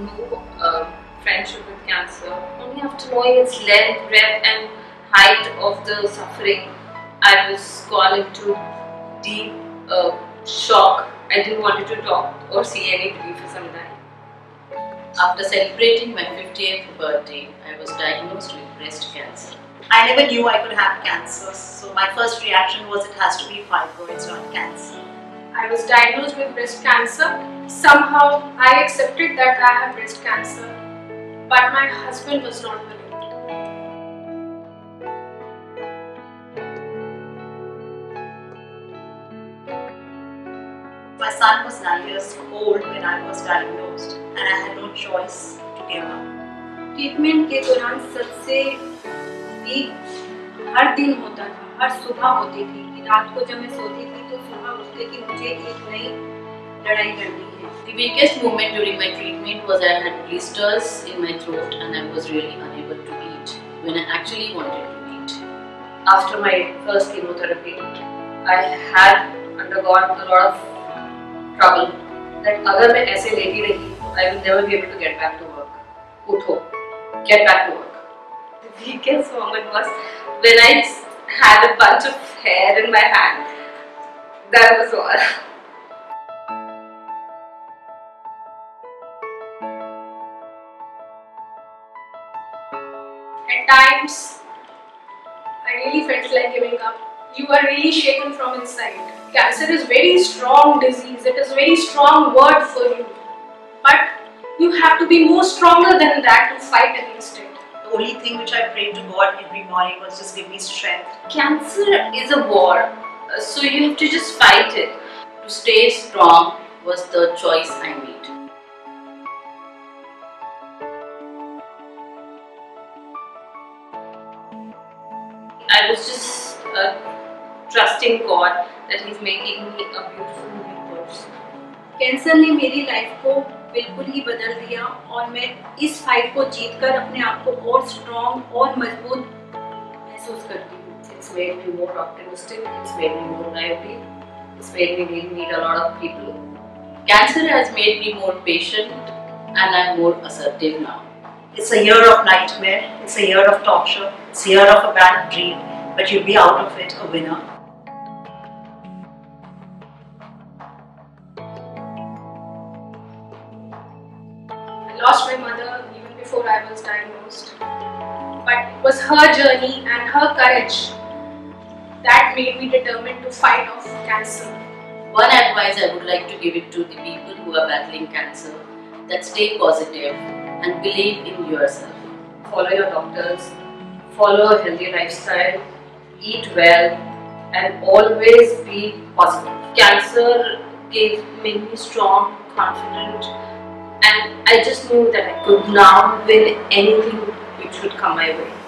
no uh, friendship with cancer. Only after knowing its length, breadth, and height of the suffering, I was gone into deep uh, shock. I didn't want to talk or see anybody for some time. After celebrating my 50th birthday, I was diagnosed with breast cancer. I never knew I could have cancer, so my first reaction was it has to be fibroids, not cancer. I was diagnosed with breast cancer. Somehow I accepted that I have breast cancer, but my husband was not willing. My son was 9 years old when I was diagnosed and I had no choice to give up. Treatment के दौरान सबसे week हर दिन होता था हर सुबह होती थी कि रात को जब मैं सोती थी तो सुबह उठते कि मुझे एक नई लड़ाई करनी है The weakest moment during my treatment was I had blisters in my throat and I was really unable to eat when I actually wanted to eat. After my first chemotherapy, I had undergone a lot of trouble. That अगर मैं ऐसे लेटी रही, I will never be able to get back to work. उठो, get back to work. The weakest moment was when I had a bunch of hair in my hand. That was all. At times, I really felt like giving up. You are really shaken from inside. Cancer is very strong disease. It is a very strong word for you. But you have to be more stronger than that to fight against it The only thing which I prayed to God every morning was just give me strength. Cancer is a war, uh, so you have to just fight it. To stay strong was the choice I made. I was just uh, trusting God that He's making me a beautiful new person. Cancer ने मेरी life को बिल्कुल ही बदल दिया और मैं इस फाइट को जीतकर अपने आप को और स्ट्रॉन्ग और मज़बूत महसूस करती हूँ It's made me more optimistic, it's made me more lively, it's made me really meet a lot of people. Cancer has made me more patient and I'm more assertive now. It's a year of nightmare, it's a year of torture, it's a year of a bad dream, but you'll be out of it a winner. I lost my mother even before I was diagnosed. But it was her journey and her courage that made me determined to fight off cancer. One advice I would like to give it to the people who are battling cancer that stay positive and believe in yourself. Follow your doctors, follow a healthy lifestyle, eat well, and always be positive. Cancer gave made me strong, confident, and I just knew that I could now win anything which would come my way.